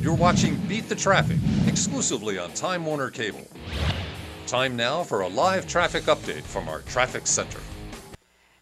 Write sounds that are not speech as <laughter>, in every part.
You're watching Beat the Traffic exclusively on Time Warner Cable. Time now for a live traffic update from our traffic center.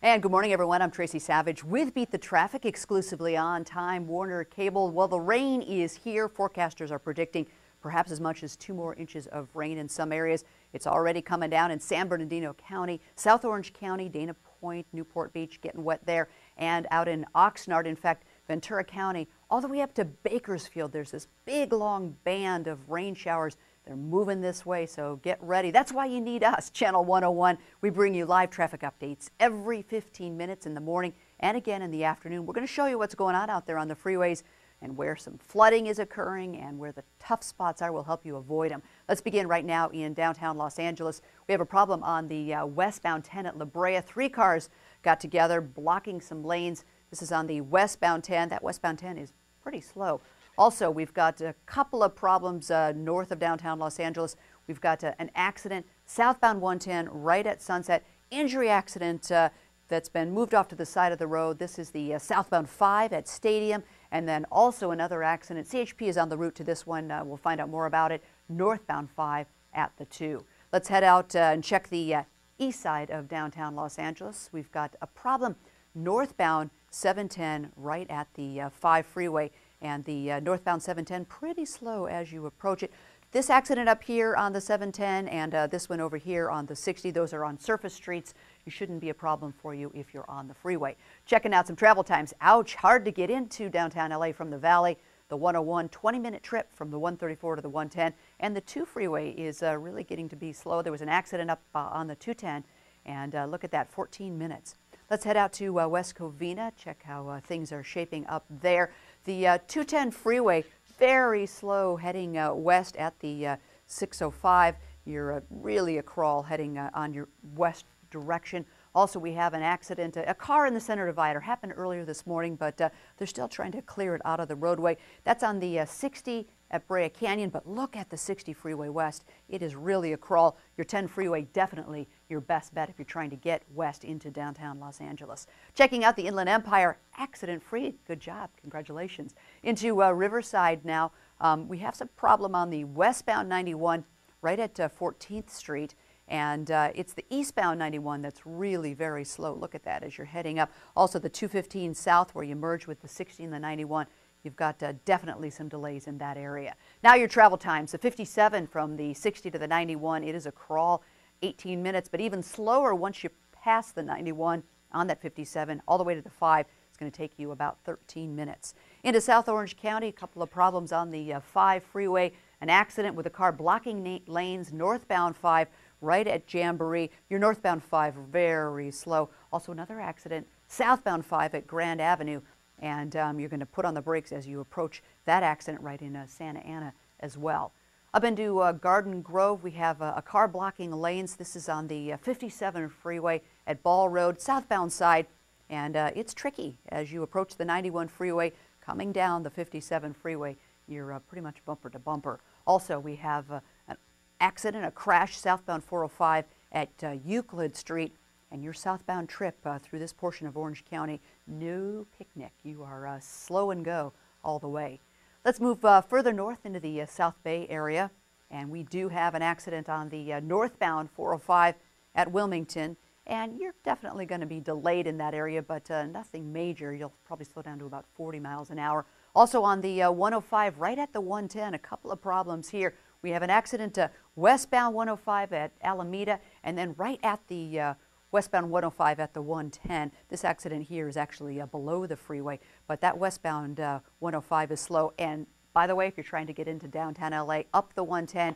And good morning, everyone. I'm Tracie Savage with Beat the Traffic exclusively on Time Warner Cable. Well, the rain is here. Forecasters are predicting perhaps as much as two more inches of rain in some areas. It's already coming down in San Bernardino County, South Orange County, Dana Point, Newport Beach, getting wet there, and out in Oxnard. In fact, Ventura County, all the way up to Bakersfield, there's this big long band of rain showers. They're moving this way, so get ready. That's why you need us, Channel 101. We bring you live traffic updates every 15 minutes in the morning and again in the afternoon. We're going to show you what's going on out there on the freeways and where some flooding is occurring and where the tough spots are. We'll help you avoid them. Let's begin right now in downtown Los Angeles. We have a problem on the uh, westbound 10 at La Brea. Three cars got together blocking some lanes. This is on the westbound 10. That westbound 10 is pretty slow. Also, we've got a couple of problems uh, north of downtown Los Angeles. We've got uh, an accident southbound 110 right at Sunset. Injury accident uh, that's been moved off to the side of the road. This is the uh, southbound 5 at Stadium. And then also another accident. CHP is on the route to this one. Uh, we'll find out more about it. Northbound 5 at the 2. Let's head out uh, and check the east side of downtown Los Angeles. We've got a problem northbound 710 right at the uh, 5 freeway and the uh, northbound 710 pretty slow as you approach it. This accident up here on the 710 and uh, this one over here on the 60, those are on surface streets. You shouldn't be a problem for you if you're on the freeway. Checking out some travel times. Ouch, hard to get into downtown LA from the valley. The 101 20 minute trip from the 134 to the 110 and the 2 freeway is uh, really getting to be slow. There was an accident up uh, on the 210 and uh, look at that 14 minutes. Let's head out to uh, West Covina, check how uh, things are shaping up there. The uh, 210 freeway very slow heading uh, west at the uh, 605. You're uh, really a crawl heading on your west direction. Also, we have an accident. A car in the center divider happened earlier this morning, but they're still trying to clear it out of the roadway. That's on the uh, 60 at Brea Canyon, but look at the 60 freeway west. It is really a crawl. Your 10 freeway definitely your best bet if you're trying to get west into downtown Los Angeles. Checking out the Inland Empire, accident free. Good job. Congratulations. Into uh, Riverside now. Um, we have some problem on the westbound 91 right at uh, 14th Street. And uh, it's the eastbound 91 that's really very slow. Look at that as you're heading up. Also, the 215 south, where you merge with the 60 and the 91, you've got uh, definitely some delays in that area. Now, your travel time. So 57 from the 60 to the 91, it is a crawl, 18 minutes, but even slower once you pass the 91 on that 57 all the way to the 5. It's going to take you about 13 minutes. Into South Orange County, a couple of problems on the uh, 5 freeway. An accident with a car blocking lanes northbound 5 right at Jamboree. Your northbound 5 very slow. Also another accident southbound 5 at Grand Avenue. And um, you're going to put on the brakes as you approach that accident right in uh, Santa Ana as well. Up into uh, Garden Grove, we have a car blocking lanes. This is on the uh, 57 freeway at Ball Road, southbound side. And uh, it's tricky as you approach the 91 freeway coming down the 57 freeway. You're uh, pretty much bumper to bumper. Also, we have uh, an accident, a crash southbound 405 at uh, Euclid Street. And your southbound trip uh, through this portion of Orange County, no picnic. You are uh, slow and go all the way. Let's move uh, further north into the South Bay area. And we do have an accident on the northbound 405 at Wilmington. And you're definitely going to be delayed in that area, but uh, nothing major. You'll probably slow down to about 40 miles an hour. Also on the uh, 105, right at the 110, a couple of problems here. We have an accident uh, westbound 105 at Alameda, and then right at the uh, westbound 105 at the 110. This accident here is actually uh, below the freeway, but that westbound uh, 105 is slow. And by the way, if you're trying to get into downtown LA, up the 110,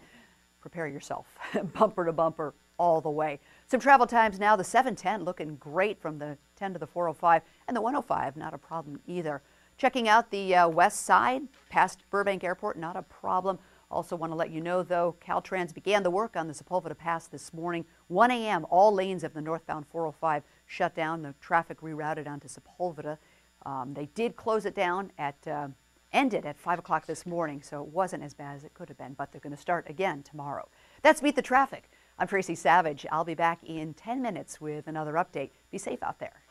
prepare yourself, <laughs> bumper to bumper all the way. Some travel times now, the 710 looking great from the 10 to the 405, and the 105 not a problem either. Checking out the uh, west side, past Burbank Airport, not a problem. Also want to let you know, though, Caltrans began the work on the Sepulveda Pass this morning. 1 a.m., all lanes of the northbound 405 shut down. The traffic rerouted onto Sepulveda. Um, they did close it down at, uh, ended at 5 o'clock this morning, so it wasn't as bad as it could have been, but they're going to start again tomorrow. That's Beat the Traffic. I'm Tracie Savage. I'll be back in 10 minutes with another update. Be safe out there.